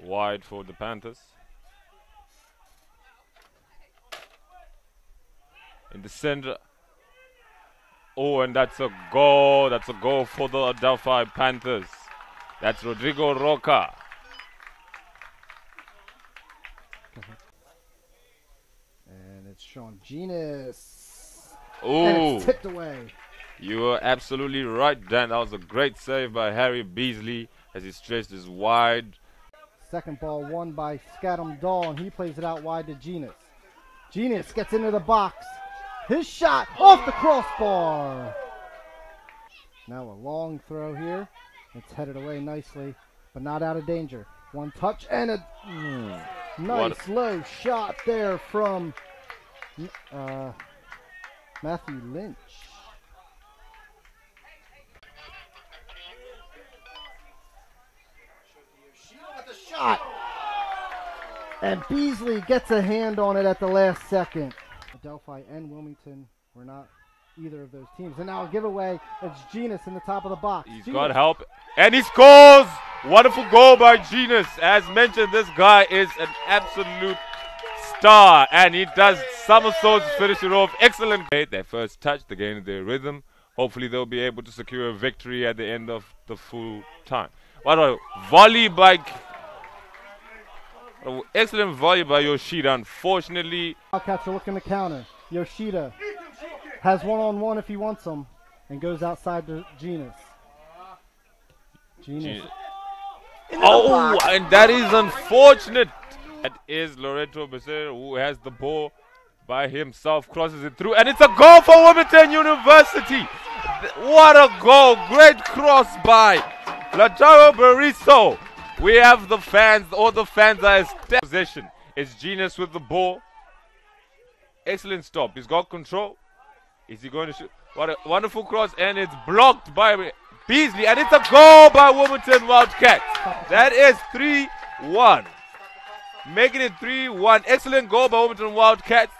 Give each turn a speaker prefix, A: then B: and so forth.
A: wide for the Panthers. In the center. Oh, and that's a goal. That's a goal for the Adelphi Panthers. That's Rodrigo Roca.
B: And it's Shawn Genus. It's tipped away.
A: you were absolutely right, Dan. That was a great save by Harry Beasley as he stretched his wide.
B: Second ball won by Skattum Dahl, and he plays it out wide to Genus. Genus gets into the box. His shot off the crossbar. Now a long throw here. It's headed away nicely, but not out of danger. One touch and a mm, nice low shot there from uh, Matthew Lynch. With the shot. And Beasley gets a hand on it at the last second. Adelphi and Wilmington were not either of those teams. And now a giveaway. It's Genus in the top of the box.
A: He's
B: Genus.
A: got help. And he scores! Wonderful goal by Genus. As mentioned, this guy is an absolute star. And he does somersaults to finish it off. Excellent. Their first touch, they gain their rhythm. Hopefully they'll be able to secure a victory at the end of the full time. What a volley by... excellent volley by Yoshida. Unfortunately,
B: are looking to counter. Yoshida has one on one if he wants them and goes outside to Genus. Genus.
A: Genus. Oh, and that is unfortunate. That is Loreto Becerra who has the ball by himself, crosses it through, and it's a goal for Wilmington University. What a goal! Great cross by Lautaro Bariso. We have the fans, all the fans are in possession. It's Genus with the ball. Excellent stop. He's got control. Is he going to shoot? What a wonderful cross, and it's blocked by Beasley, and it's a goal by Wilmington Wildcats. That is 3 1. Making it 3 1. Excellent goal by Wilmington Wildcats.